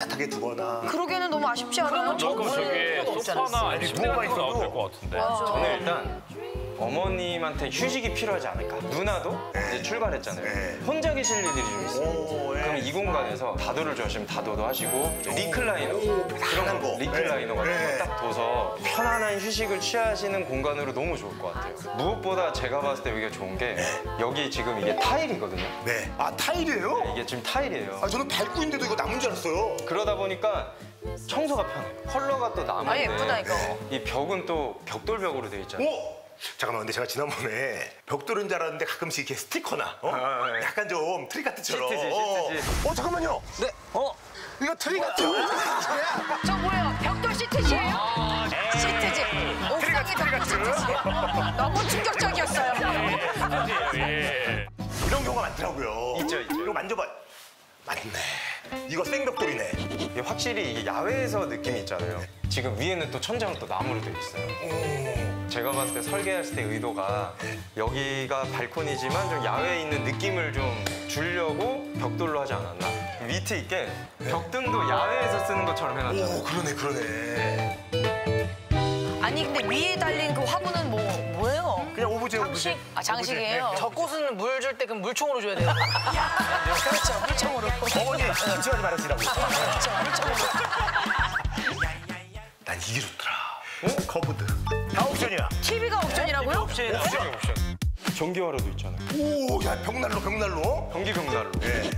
따뜻하게 두거나 그러기에는 너무 아쉽지 않아요? 조금 저게 소파나 아니 침대 같은 거 나와도 될것 같은데. 저는 일단 어머님한테 휴식이 필요하지 않을까. 누나도 이제 출발했잖아요. 네. 혼자 계실 일들이 좀 있어요. 오, 예. 그럼 이 공간에서 다도를 좋아하시면 다도도 하시고 리클라이너 그런 거. 거 리클라이너 네. 같은 네. 거 딱 둬서 편안한 휴식을 취하시는 공간으로 너무 좋을 것 같아요. 무엇보다 제가 봤을 때 여기가 좋은 게 여기 지금 이게 타일이거든요. 네. 아 타일이에요? 이게 지금 타일이에요. 아 저는 밟고 있는데도 이거 나문 줄 알았어요. 그러다 보니까 청소가 편해요. 컬러가 또 나문데 아, 예쁘다, 이거. 이 벽은 또 벽돌벽으로 되어 있잖아요. 오! 잠깐만 근데 제가 지난번에 벽돌인 줄 알았는데 가끔씩 이렇게 스티커나 어? 아, 네. 약간 좀 trick art처럼 시트지, 어. 시트지. 어 잠깐만요 네. 어? 이거 trick art 저 뭐예요? 벽돌 시트지예요? 시트지. 옥상에 벽돌 시트지. 너무 충격적이었어요. 예. 이런 경우가 많더라고요 있죠, 있죠. 이거 만져봐 맞네 이거 생벽돌이네 이게 확실히 이게 야외에서 느낌이 있잖아요. 지금 위에는 또 천장은 또 나무로 되어 있어요. 제가 봤을 때 설계했을 때 의도가 여기가 발코니지만 좀 야외에 있는 느낌을 좀 주려고 벽돌로 하지 않았나. 위트 있게 벽등도 야외에서 쓰는 것처럼 해놨잖아요. 오 그러네 그러네 아니 근데 위에 달린 그 화분은 뭐 오브제 장식? 아 장식이에요. 저 꽃은 물 줄 때 그럼 물총으로 줘야 돼요. 그렇죠. 물총으로. 어머니 잊지 말으시라고 그렇죠. 물총으로. 난 이게 좋더라 어? curved 다 옵션이야 TV가 옵션이라고요? 옵션이 옵션 옵션. 전기화로도 있잖아요. 오 야 벽난로 벽난로 전기 벽난로. 예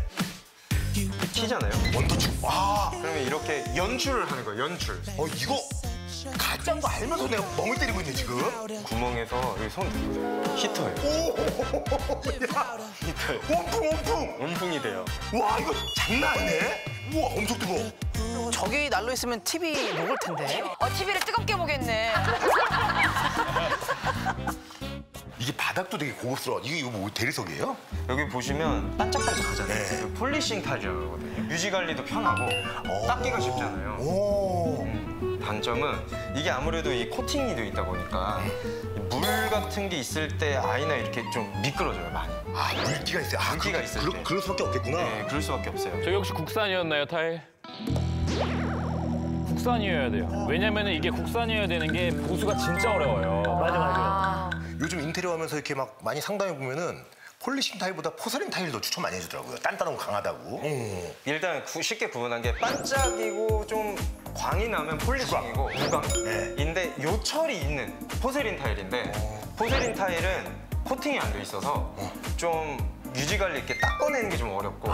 키잖아요. 원터치 와 그러면 이렇게 연출을 하는 거예요. 연출. 어 이거 가짜인 거 알면서 내가 멍을 때리고 있네 지금 구멍에서 여기 손. 히터예요. 오야 히터예요. 온풍 온풍 온풍이 돼요. 와 이거 장난 아니네 우와 엄청 뜨거워 저기 난로 있으면 TV 녹을 텐데. 어 TV를 뜨겁게 보겠네. 이게 바닥도 되게 고급스러워 이게 이거 뭐 대리석이에요? 여기 보시면 반짝반짝하잖아요. 네. 폴리싱 타일이라고 하거든요. 유지 관리도 편하고 닦기가 쉽잖아요. 오 단점은 이게 아무래도 이 코팅이 되어 있다 보니까 이물 같은 게 있을 때 아이나 이렇게 좀 미끄러져요 많이. 아 물기가 있어요 아 물기가 그, 있을 그럴, 때. 그럴 수밖에 없겠구나 네, 그럴 수밖에 없어요. 저기 혹시 국산이었나요, 타일? 국산이어야 돼요. 왜냐면 이게 국산이어야 되는 게 보수가 진짜 어려워요. 맞아, 맞아. 요즘 인테리어 하면서 이렇게 막 많이 상담해 보면은 폴리싱 타일보다 포세린 타일도 추천 많이 해주더라고요 단단하고 강하다고 음. 일단 구- 쉽게 구분한 게 반짝이고 좀 광이 나면 polishing이고 무광인데 요철이 있는 porcelain 타일인데 porcelain 타일은 코팅이 안 돼 있어서 좀 유지 관리 있게 닦아내는 게 좀 어렵고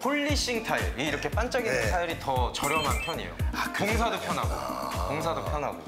polishing 타일 이 이렇게 반짝이는 네. 타일이 더 저렴한 편이에요. 공사도 편하고. 공사도 편하고.